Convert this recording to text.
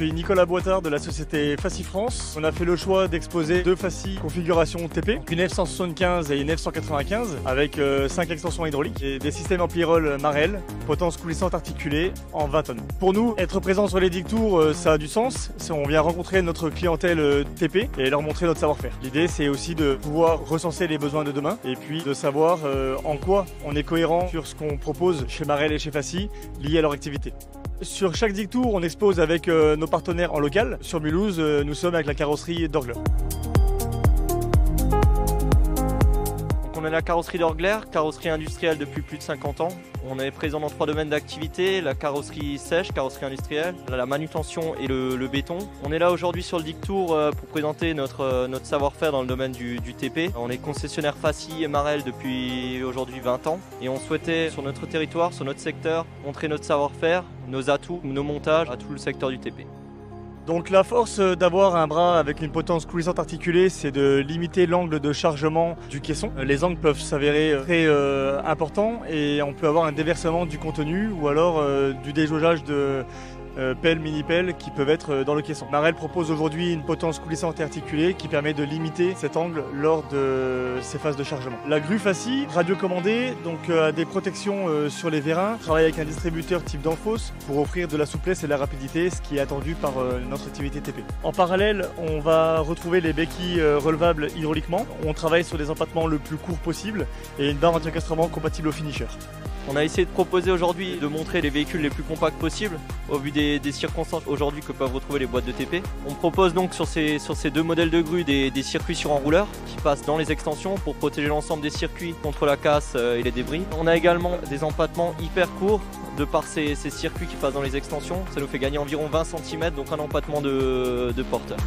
suis Nicolas Boitard de la société Fassi France. On a fait le choix d'exposer deux Fassi configurations TP, une F175 et une F195 avec 5 euh, extensions hydrauliques et des systèmes ampli-roll Marel, potence coulissante articulée en 20 tonnes. Pour nous, être présent sur les Dig Tours, euh, ça a du sens. On vient rencontrer notre clientèle euh, TP et leur montrer notre savoir-faire. L'idée, c'est aussi de pouvoir recenser les besoins de demain et puis de savoir en quoi on est cohérent sur ce qu'on propose chez Marel et chez Fassi lié à leur activité. Sur chaque Dig Tour, on expose avec euh, nos partenaires en local. Sur Mulhouse, euh, nous sommes avec la carrosserie d'Orgler. On est la carrosserie d'Orgler, carrosserie industrielle depuis plus de 50 ans. On est présent dans trois domaines d'activité, la carrosserie sèche, carrosserie industrielle, la manutention et le, béton. On est là aujourd'hui sur le Dig Tour euh, pour présenter notre, euh, notre savoir-faire dans le domaine du, TP. On est concessionnaire Fassi et Marel depuis aujourd'hui 20 ans et on souhaitait sur notre territoire, sur notre secteur, montrer notre savoir-faire, nos atouts, nos montages à tout le secteur du TP. Donc la force d'avoir un bras avec une potence coulissante articulée, c'est de limiter l'angle de chargement du caisson. Les angles peuvent s'avérer très euh, importants et on peut avoir un déversement du contenu ou alors euh, du déjaugeage de euh, pelles, mini-pelles qui peuvent être euh, dans le caisson. Marel propose aujourd'hui une potence coulissante et articulée qui permet de limiter cet angle lors de ces phases de chargement. La grue Fassi, radiocommandée, donc euh, a des protections sur les vérins, travaille avec un distributeur type Danfoss pour offrir de la souplesse et de la rapidité, ce qui est attendu par notre activité TP. En parallèle, on va retrouver les béquilles relevables hydrauliquement. On travaille sur des empattements le plus court possible et une barre anti-encastrement compatible au finisher. On a essayé de proposer aujourd'hui de montrer les véhicules les plus compacts possibles au vu des, circonstances aujourd'hui que peuvent retrouver les boîtes de TP. On propose donc sur ces, deux modèles de grue des, circuits sur enrouleur qui passent dans les extensions pour protéger l'ensemble des circuits contre la casse euh, et les débris. On a également des empattements hyper courts de par ces, circuits qui passent dans les extensions. Ça nous fait gagner environ 20 cm donc un empattement de porteur.